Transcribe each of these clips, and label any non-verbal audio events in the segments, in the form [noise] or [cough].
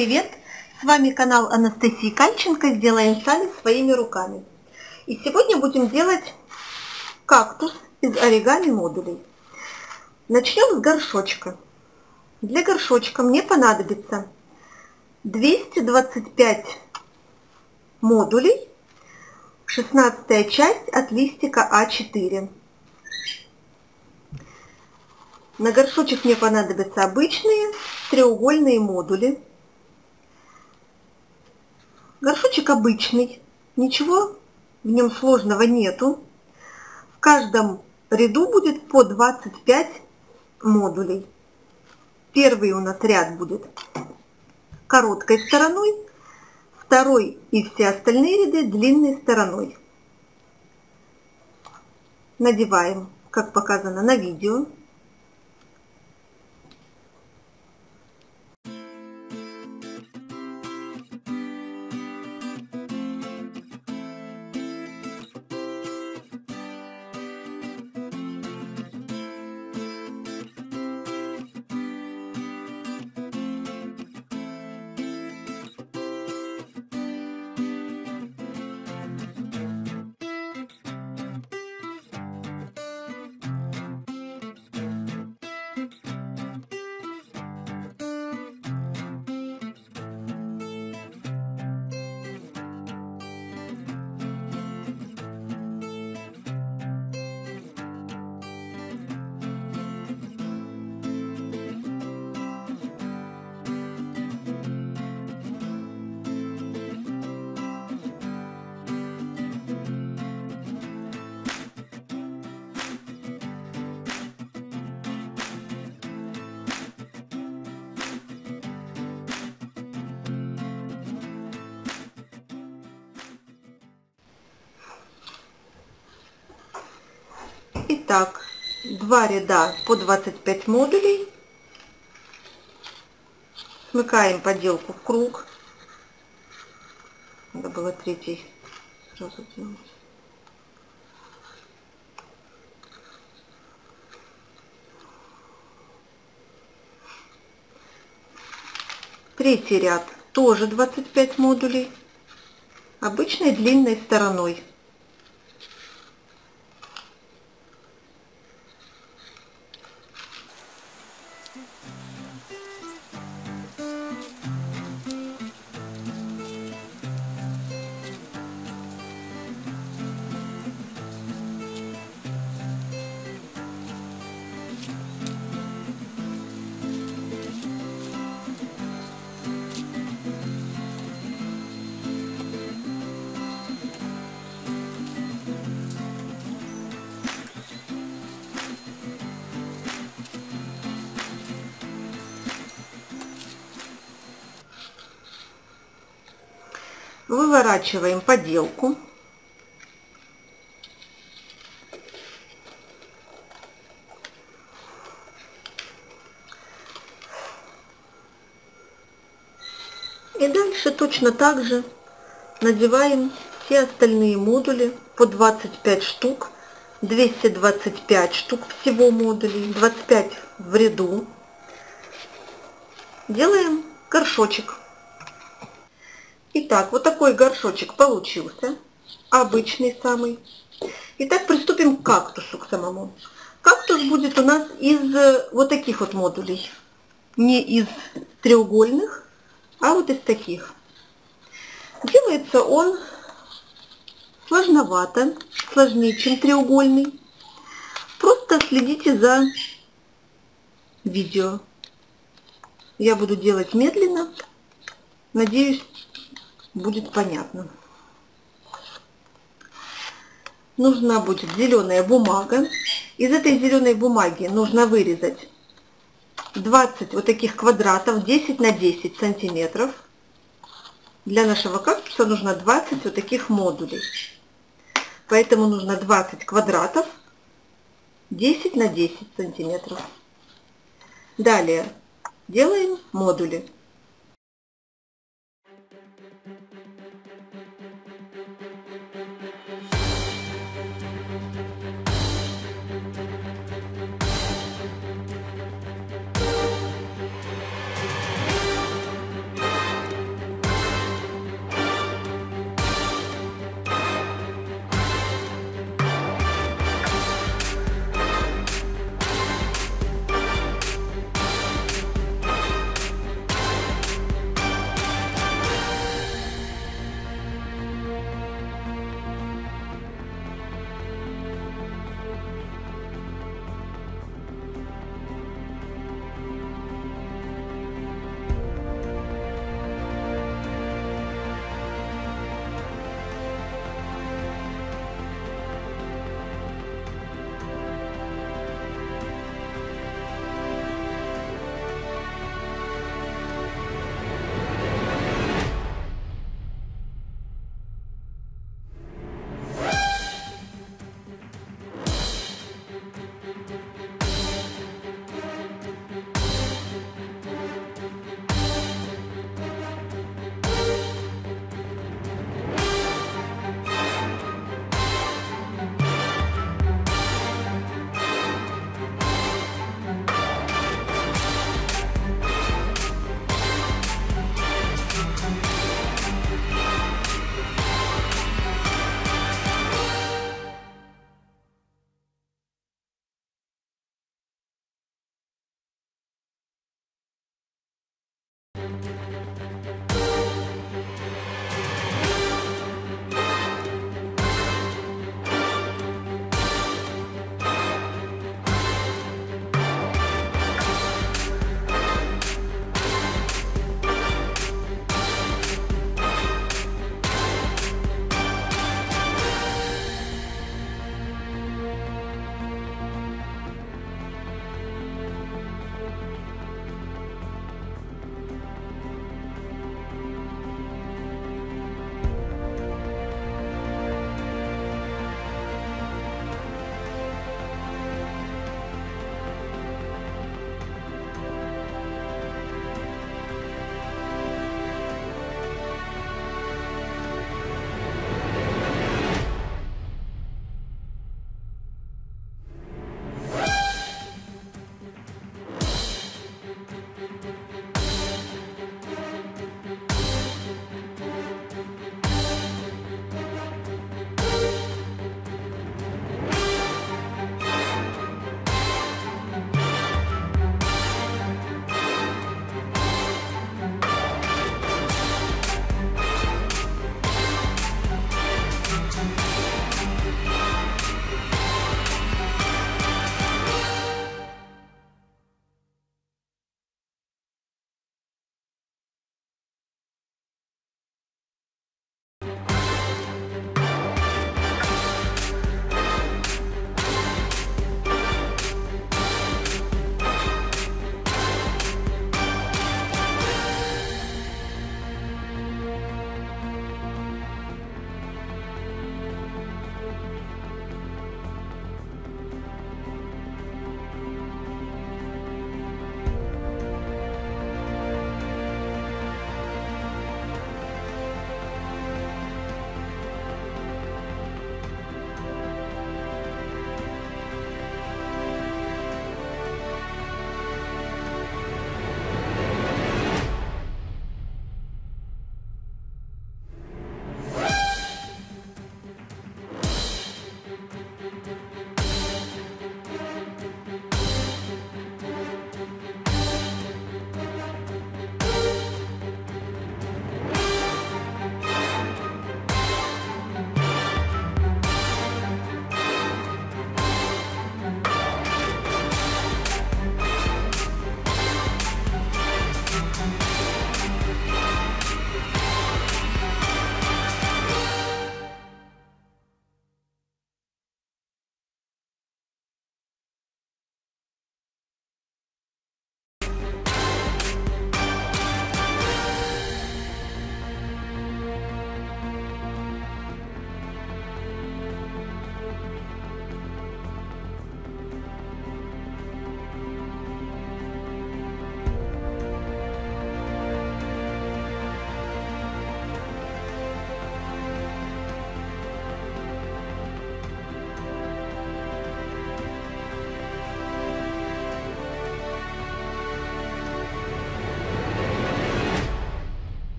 привет! С вами канал Анастасии Кальченко «Сделаем сами своими руками». И сегодня будем делать кактус из оригами модулей. Начнем с горшочка. Для горшочка мне понадобится 225 модулей, 16 часть от листика А4. На горшочек мне понадобятся обычные треугольные модули. Горшочек обычный, ничего в нем сложного нету. В каждом ряду будет по 25 модулей. Первый у нас ряд будет короткой стороной, второй и все остальные ряды длинной стороной. Надеваем, как показано на видео. Итак, два ряда по 25 модулей. Смыкаем поделку в круг. Надо было третий сразу делать. Третий ряд тоже 25 модулей обычной длинной стороной. Выворачиваем поделку. И дальше точно так же надеваем все остальные модули по 25 штук, 225 штук всего модулей, 25 в ряду. Делаем горшочек. Итак, вот такой горшочек получился, обычный самый. Итак, приступим к кактусу, к самому. Кактус будет у нас из э, вот таких вот модулей. Не из треугольных, а вот из таких. Делается он сложновато, сложнее, чем треугольный. Просто следите за видео. Я буду делать медленно. Надеюсь, будет понятно. Нужна будет зеленая бумага. Из этой зеленой бумаги нужно вырезать 20 вот таких квадратов 10 на 10 сантиметров. Для нашего кактуса нужно 20 вот таких модулей. Поэтому нужно 20 квадратов 10 на 10 сантиметров. Далее делаем модули.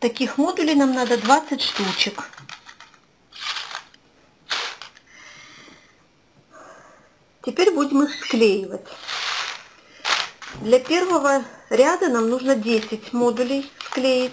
Таких модулей нам надо 20 штучек. Теперь будем их склеивать. Для первого ряда нам нужно 10 модулей склеить.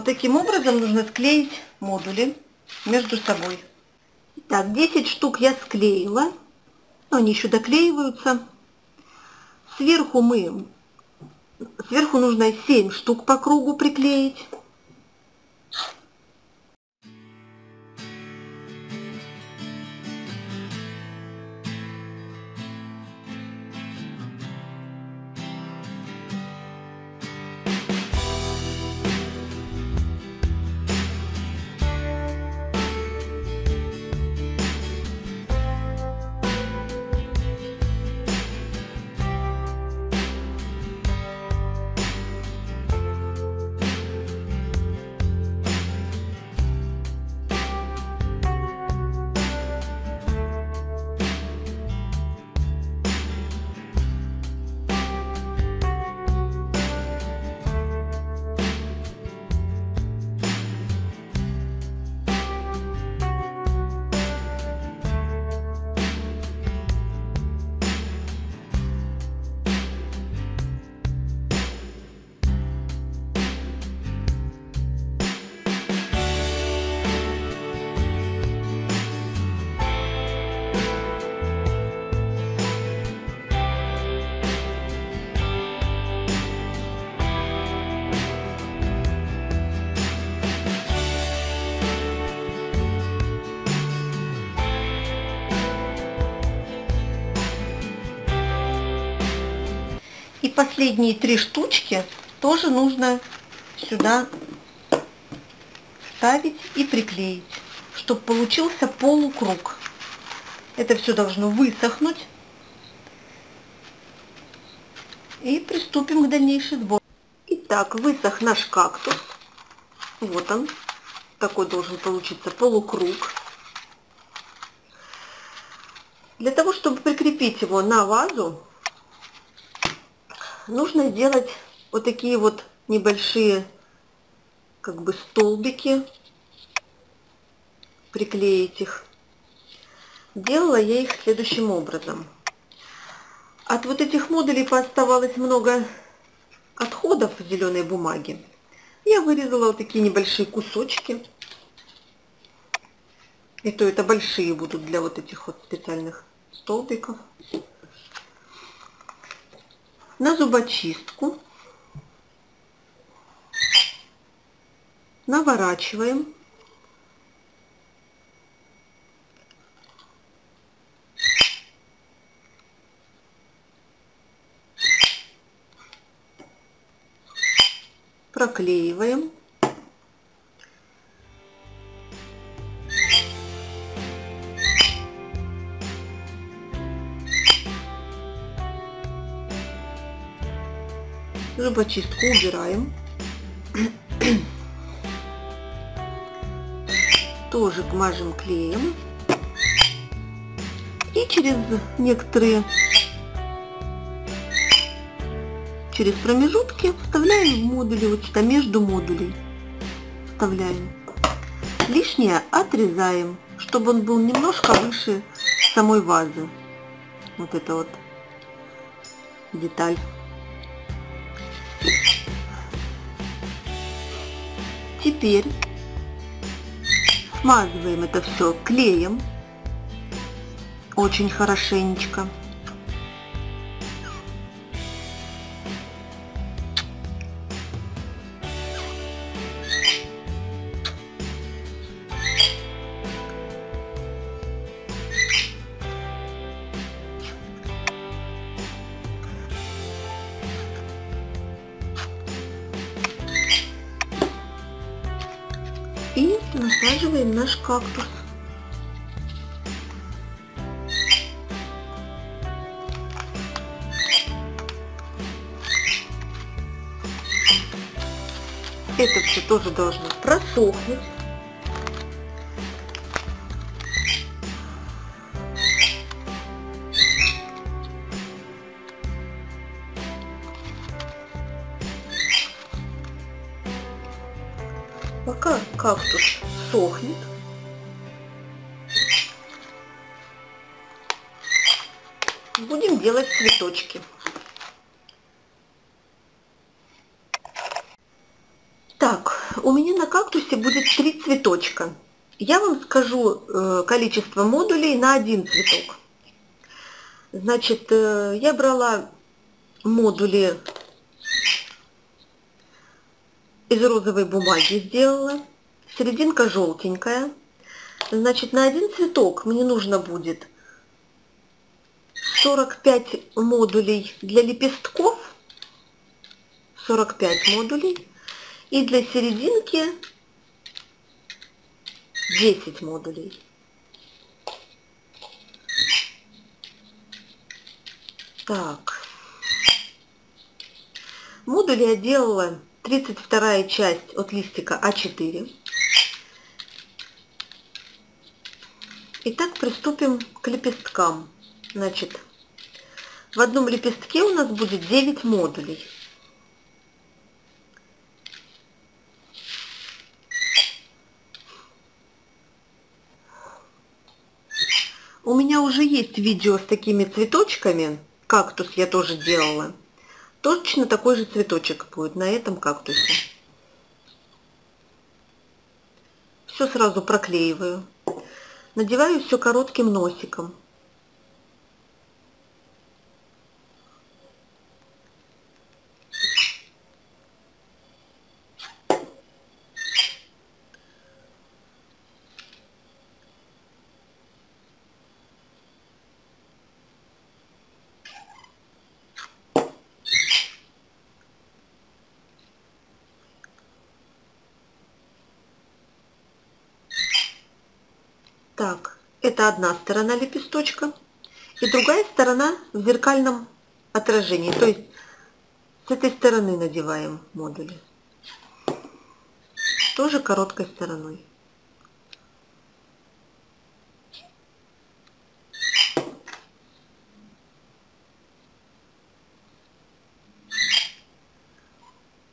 Вот таким образом нужно склеить модули между собой. Так, 10 штук я склеила. Они еще доклеиваются. Сверху мы, сверху нужно 7 штук по кругу приклеить. И последние три штучки тоже нужно сюда вставить и приклеить, чтобы получился полукруг. Это все должно высохнуть. И приступим к дальнейшей сборке. Итак, высох наш кактус. Вот он. Такой должен получиться полукруг. Для того, чтобы прикрепить его на вазу, нужно сделать вот такие вот небольшие как бы столбики, приклеить их. Делала я их следующим образом. От вот этих модулей пооставалось много отходов зеленой бумаги. Я вырезала вот такие небольшие кусочки. И то это большие будут для вот этих вот специальных столбиков на зубочистку, наворачиваем. Проклеиваем. Зубочистку убираем. [clears throat] Тоже мажем клеем. И через некоторые через промежутки вставляем в модули, вот сюда между модулей вставляем. Лишнее отрезаем, чтобы он был немножко выше самой вазы. Вот это вот деталь. Теперь смазываем это все клеем очень хорошенечко. Кактус. Это все тоже должно просохнуть. Я вам скажу э, количество модулей на один цветок. Значит, э, я брала модули из розовой бумаги сделала. Серединка желтенькая. Значит, на один цветок мне нужно будет 45 модулей для лепестков, 45 модулей, и для серединки 10 модулей. Так. Модули я делала 32 часть от листика А4. Итак, приступим к лепесткам. Значит, в одном лепестке у нас будет 9 модулей. Есть видео с такими цветочками. Кактус я тоже делала. Точно такой же цветочек будет на этом кактусе. Все сразу проклеиваю. Надеваю все коротким носиком. Так, это одна сторона лепесточка. И другая сторона в зеркальном отражении. То есть с этой стороны надеваем модули. Тоже короткой стороной.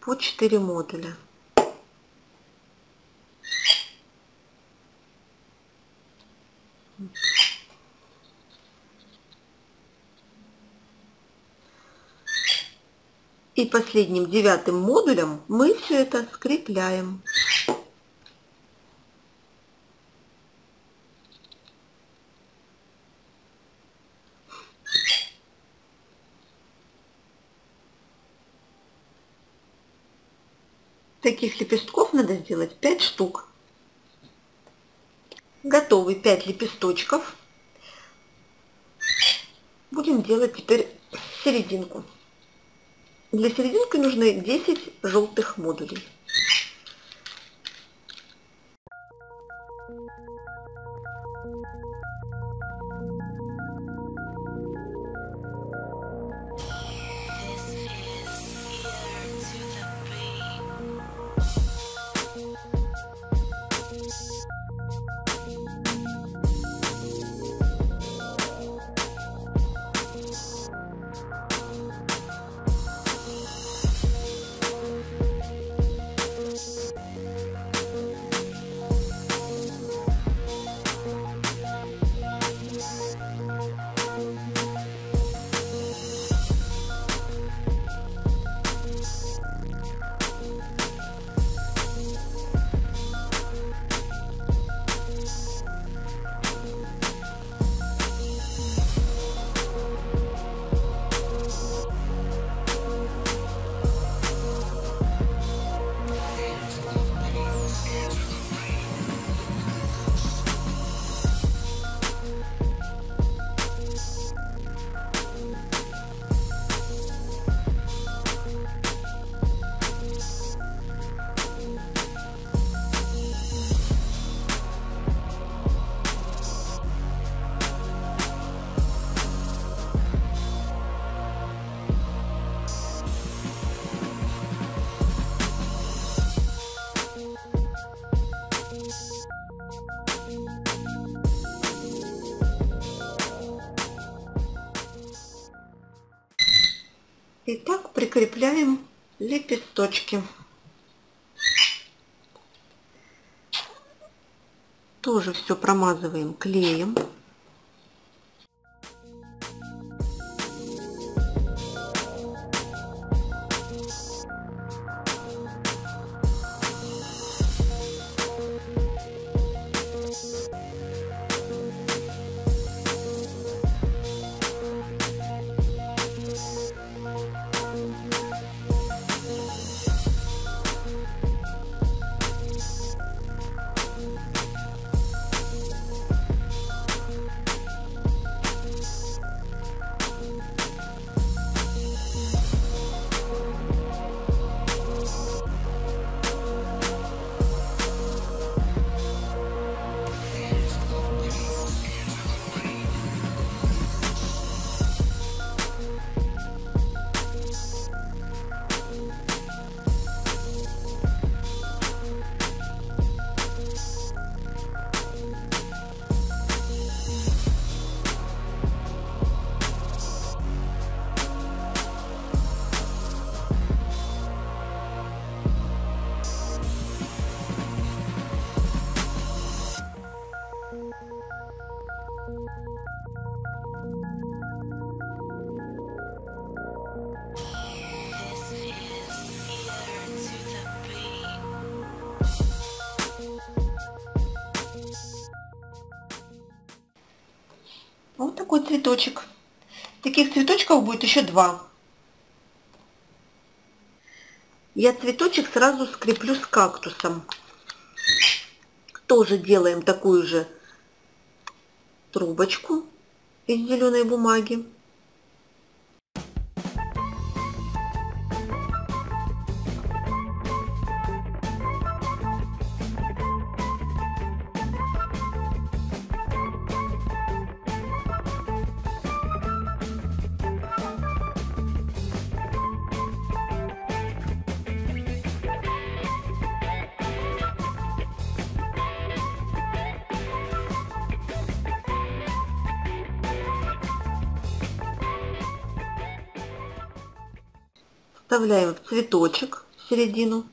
По 4 модуля. И последним девятым модулем мы все это скрепляем. Таких лепестков надо сделать 5 штук. Готовы 5 лепесточков. Будем делать теперь серединку. Для серединки нужны 10 желтых модулей. Прикрепляем лепесточки. Тоже все промазываем клеем. Таких цветочков будет еще два. Я цветочек сразу скреплю с кактусом. Тоже делаем такую же трубочку из зеленой бумаги. Вставляем в цветочек в середину.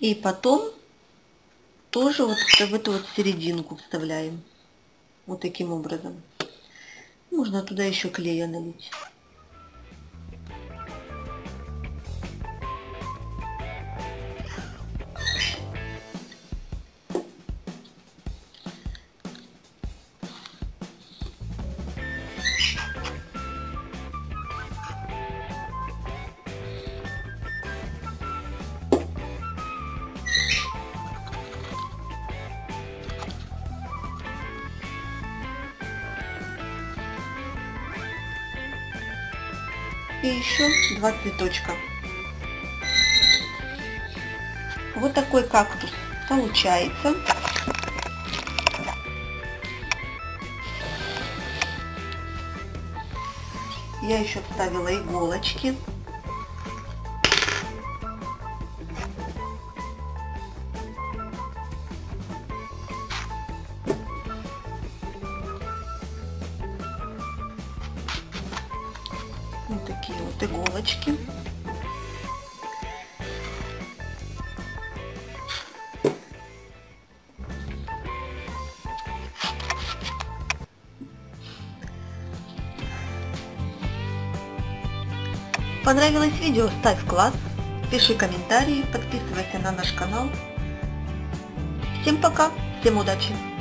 И потом тоже вот в эту вот серединку вставляем. Вот таким образом. Можно туда еще клея налить. Два цветочка. Вот такой кактус получается. Я еще вставила иголочки. Вот иголочки. Понравилось видео? Ставь класс, пиши комментарии, подписывайся на наш канал. Всем пока, всем удачи!